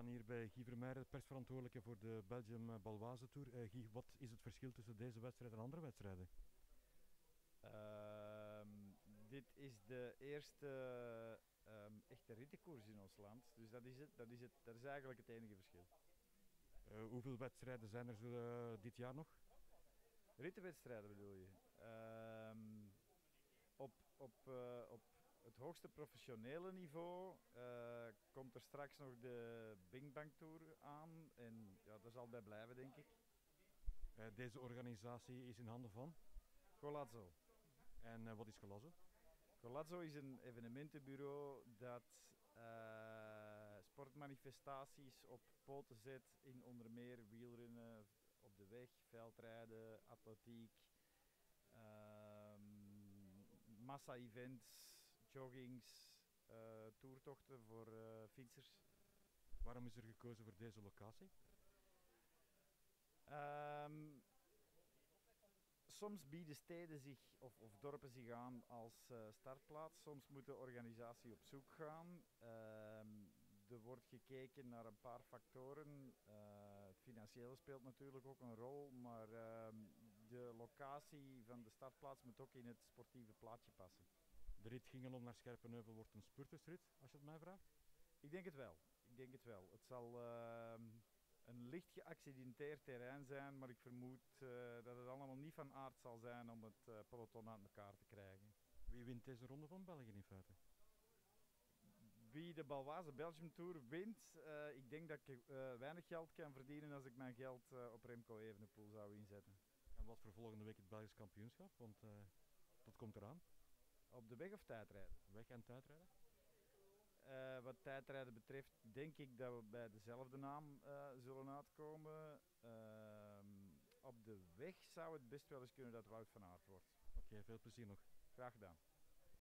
staan hier bij Guy Vermeijeren, persverantwoordelijke voor de Belgium Balwaze Tour. Uh, Guy, wat is het verschil tussen deze wedstrijd en andere wedstrijden? Uh, dit is de eerste um, echte rittenkoers in ons land. Dus dat is, het, dat, is het, dat is eigenlijk het enige verschil. Uh, hoeveel wedstrijden zijn er zo, dit jaar nog? Rittenwedstrijden bedoel je? Ehm, op, op, op het hoogste professionele niveau komt er straks nog de Bing Bang Tour aan. En ja, daar zal bij blijven, denk ik. Uh, deze organisatie is in handen van? Golazzo. En uh, wat is Golazzo? Golazzo is een evenementenbureau dat sportmanifestaties op poten zet in onder meer wielrennen op de weg, veldrijden, atletiek, ehm, massa-events, joggings, toertochten voor uh, fietsers. Waarom is er gekozen voor deze locatie? Um, soms bieden steden zich of, of dorpen zich aan als uh, startplaats. Soms moet de organisatie op zoek gaan. Um, er wordt gekeken naar een paar factoren. Uh, het financiële speelt natuurlijk ook een rol, maar uh, de locatie van de startplaats moet ook in het sportieve plaatje passen. De rit Gingelom naar Scherpenheuvel wordt een spurtersrit, als je het mij vraagt? Ik denk het wel. Ik denk het wel. Het zal uh, een licht geaccidenteerd terrein zijn, maar ik vermoed uh, dat het allemaal niet van aard zal zijn om het uh, peloton aan elkaar te krijgen. Wie wint deze ronde van België in feite? Wie de Balwaze Belgium Tour wint, uh, ik denk dat ik weinig geld kan verdienen als ik mijn geld op Remco Evenepoel zou inzetten. En wat voor volgende week het Belgisch kampioenschap? Want dat komt eraan. Op de weg of tijdrijden? Weg en tijdrijden? Uh, wat tijdrijden betreft denk ik dat we bij dezelfde naam uh, zullen uitkomen. Uh, op de weg zou het best wel eens kunnen dat Wout van Aert wordt. Oké, okay, veel plezier nog. Graag gedaan.